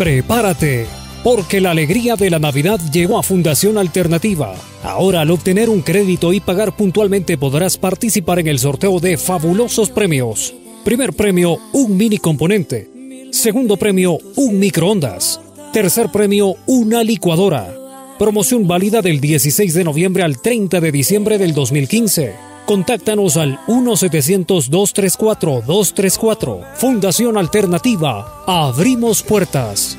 Prepárate, porque la alegría de la Navidad llegó a Fundación Alternativa. Ahora al obtener un crédito y pagar puntualmente podrás participar en el sorteo de fabulosos premios. Primer premio, un mini componente. Segundo premio, un microondas. Tercer premio, una licuadora. Promoción válida del 16 de noviembre al 30 de diciembre del 2015. Contáctanos al 1-700-234-234. Fundación Alternativa. Abrimos puertas.